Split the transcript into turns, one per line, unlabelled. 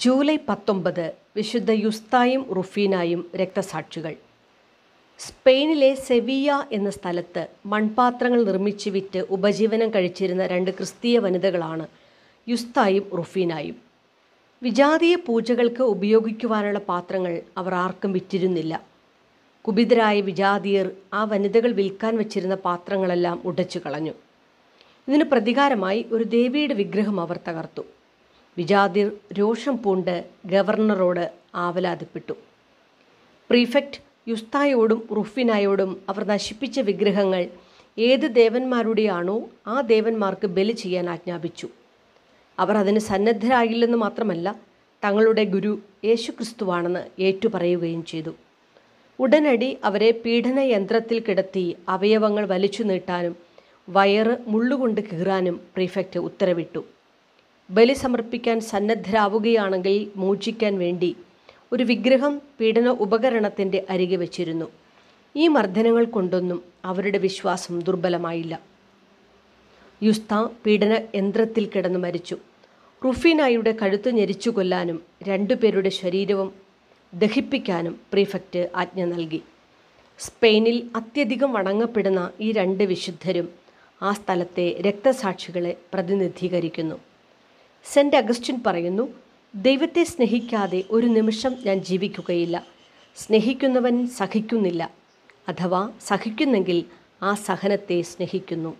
July പത്തൊമ്പത് വിശുദ്ധ യുസ്തായും റുഫീനായും രക്തസാക്ഷികൾ. സ്പെയിനിലെ സെവിയ എന്ന സ്ഥലത്ത് മൺപാത്രങ്ങൾ നിർമ്മിച്ച് വിറ്റ് ഉപജീവനം കഴിച്ചിരുന്ന രണ്ട് ക്രിസ്തീയ വനിതകളാണ് യുസ്തായും റുഫീനായും. വിജാതീയ പൂജകൾക്ക് ഉപയോഗിക്കുവാനുള്ള പാത്രങ്ങൾ അവർ ആർക്കും വിറ്റിരുന്നില്ല. കുപിതരായ വിജാതീയർ ആ വനിതകൾ വിൽക്കാൻ വച്ചിരുന്ന പാത്രങ്ങളെല്ലാം ഉടച്ചു കളഞ്ഞു. ഇതിന് പ്രതികാരമായി ഒരു ദേവിയുടെ വിഗ്രഹം അവർ തകർത്തു. വിജാതിർ രോഷം പൂണ്ട് ഗവർണറോട് ആവലാതിപ്പെട്ടു. പ്രീഫെക്റ്റ് യുസ്തായോടും റുഫിനായോടും അവർ നശിപ്പിച്ച വിഗ്രഹങ്ങൾ ഏത് ദേവന്മാരുടെയാണോ ആ ദേവന്മാർക്ക് ബലി ചെയ്യാൻ ആജ്ഞാപിച്ചു. അവർ അതിന് സന്നദ്ധരായില്ലെന്ന് മാത്രമല്ല തങ്ങളുടെ ഗുരു യേശുക്രിസ്തുവാണെന്ന് ഏറ്റുപറയുകയും ചെയ്തു. ഉടനടി അവരെ പീഡന യന്ത്രത്തിൽ കിടത്തി അവയവങ്ങൾ വലിച്ചു നീട്ടാനും വയറ് മുള്ളുകൊണ്ട് കീറാനും പ്രീഫെക്റ്റ് ഉത്തരവിട്ടു. ബലി സമർപ്പിക്കാൻ സന്നദ്ധരാവുകയാണെങ്കിൽ മോചിക്കാൻ വേണ്ടി ഒരു വിഗ്രഹം പീഡന ഉപകരണത്തിന്റെ അരികെ വച്ചിരുന്നു. ഈ മർദ്ദനങ്ങൾ കൊണ്ടൊന്നും അവരുടെ വിശ്വാസം ദുർബലമായില്ല. യുസ്ത പീഡന യന്ത്രത്തിൽ കിടന്നു മരിച്ചു. റുഫീനായുടെ കഴുത്ത് ഞെരിച്ചു കൊല്ലാനും രണ്ടുപേരുടെ ശരീരവും ദഹിപ്പിക്കാനും പ്രീഫെക്റ്റ് ആജ്ഞ നൽകി. സ്പെയിനിൽ അത്യധികം വണങ്ങപ്പെടുന്ന ഈ രണ്ട് വിശുദ്ധരും ആ സ്ഥലത്തെ രക്തസാക്ഷികളെ പ്രതിനിധീകരിക്കുന്നു. സെന്റ് അഗസ്റ്റിൻ പറയുന്നു ദൈവത്തെ സ്നേഹിക്കാതെ ഒരു നിമിഷം ഞാൻ ജീവിക്കുകയില്ല. സ്നേഹിക്കുന്നവൻ സഹിക്കുന്നില്ല. അഥവാ സഹിക്കുന്നെങ്കിൽ ആ സഹനത്തെ സ്നേഹിക്കുന്നു.